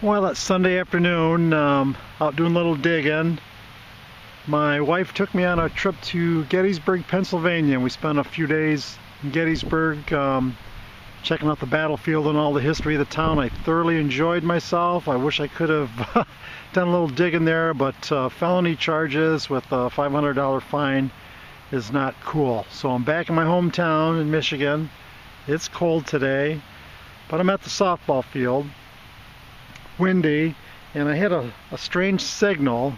Well, it's Sunday afternoon, um, out doing a little digging. My wife took me on a trip to Gettysburg, Pennsylvania. We spent a few days in Gettysburg um, checking out the battlefield and all the history of the town. I thoroughly enjoyed myself. I wish I could have done a little digging there, but uh, felony charges with a $500 fine is not cool. So I'm back in my hometown in Michigan. It's cold today, but I'm at the softball field windy and I had a, a strange signal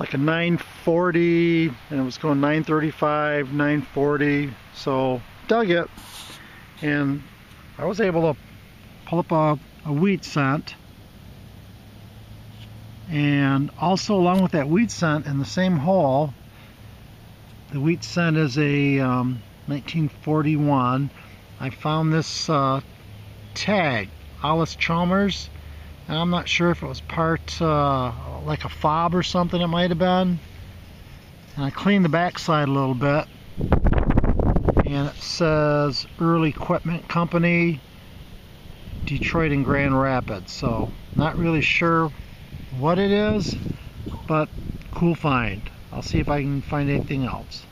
like a 940 and it was going 935 940 so dug it. And I was able to pull up a, a wheat cent. And also along with that wheat cent in the same hole the wheat cent is a um, 1941 I found this uh, tag Allis Chalmers I'm not sure if it was part uh, like a fob or something it might have been. And I cleaned the backside a little bit. And it says Early Equipment Company, Detroit and Grand Rapids. So not really sure what it is, but cool find. I'll see if I can find anything else.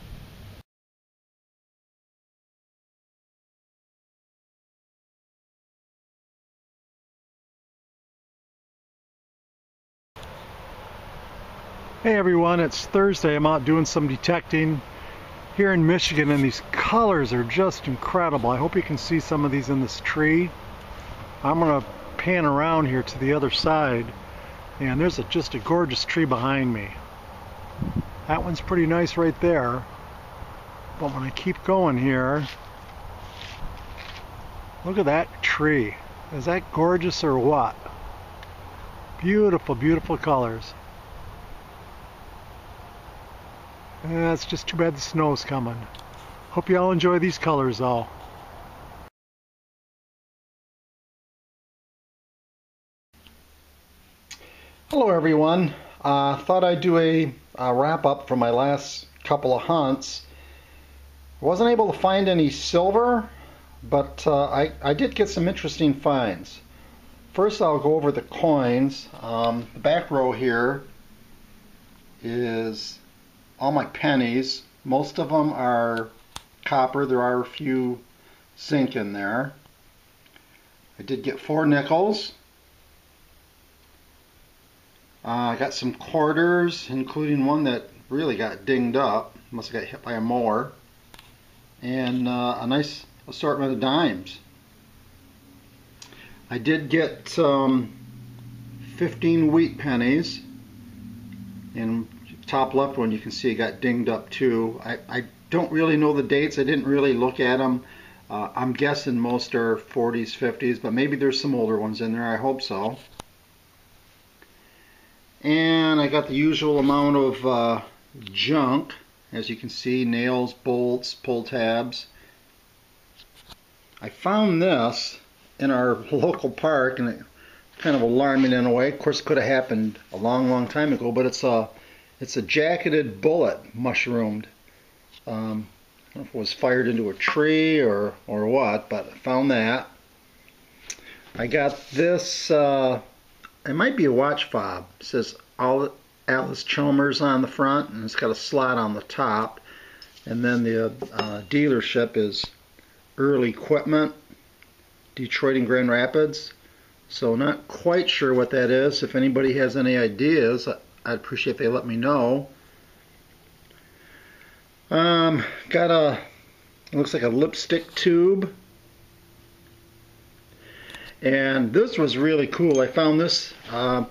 Hey everyone, it's Thursday. I'm out doing some detecting here in Michigan and these colors are just incredible. I hope you can see some of these in this tree. I'm going to pan around here to the other side and there's a, just a gorgeous tree behind me. That one's pretty nice right there. But when I keep going here, look at that tree. Is that gorgeous or what? Beautiful, beautiful colors. Yeah, it's just too bad the snow's coming. Hope you all enjoy these colors though. Hello everyone. Uh, thought I'd do a, a wrap up from my last couple of hunts. Wasn't able to find any silver, but uh, I, I did get some interesting finds. First I'll go over the coins. Um, the back row here is all my pennies. Most of them are copper. There are a few zinc in there. I did get four nickels. Uh, I got some quarters, including one that really got dinged up. Must have got hit by a mower. And uh, a nice assortment of dimes. I did get um, 15 wheat pennies and top left one you can see got dinged up too. I, I don't really know the dates. I didn't really look at them. Uh, I'm guessing most are 40s, 50s, but maybe there's some older ones in there. I hope so. And I got the usual amount of uh, junk. As you can see, nails, bolts, pull tabs. I found this in our local park, and it kind of alarming in a way. Of course, it could have happened a long, long time ago, but it's a it's a jacketed bullet mushroomed. Um, I don't know if it was fired into a tree or, or what, but I found that. I got this, uh, it might be a watch fob. It says Allis Chalmers on the front, and it's got a slot on the top. And then the uh, dealership is Early Equipment, Detroit and Grand Rapids. So not quite sure what that is. If anybody has any ideas, I'd appreciate if they let me know. Um, got a, looks like a lipstick tube. And this was really cool. I found this uh,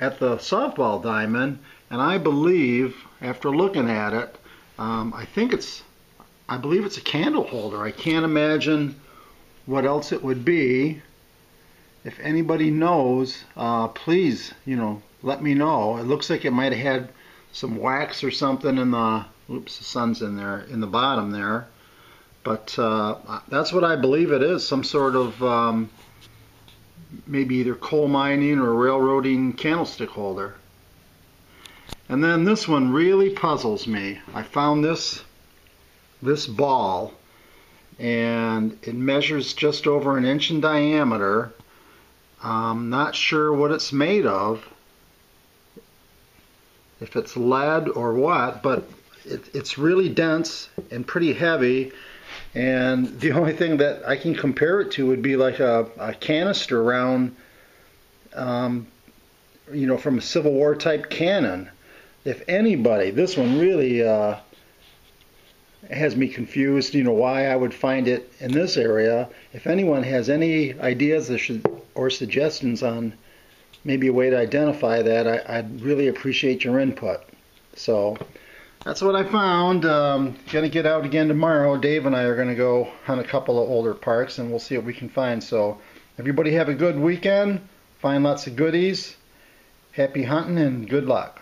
at the softball diamond, and I believe, after looking at it, um, I think it's, I believe it's a candle holder. I can't imagine what else it would be. If anybody knows, uh, please, you know, let me know. It looks like it might have had some wax or something in the, oops, the sun's in there, in the bottom there. But uh, that's what I believe it is, some sort of um, maybe either coal mining or railroading candlestick holder. And then this one really puzzles me. I found this this ball and it measures just over an inch in diameter I'm not sure what it's made of, if it's lead or what, but it, it's really dense and pretty heavy. And the only thing that I can compare it to would be like a, a canister round, um, you know, from a Civil War type cannon. If anybody, this one really uh, has me confused, you know, why I would find it in this area. If anyone has any ideas or suggestions on maybe a way to identify that, I, would really appreciate your input. So that's what I found. Um, gonna get out again tomorrow. Dave and I are gonna go hunt a couple of older parks and we'll see what we can find. So everybody have a good weekend. Find lots of goodies. Happy hunting and good luck.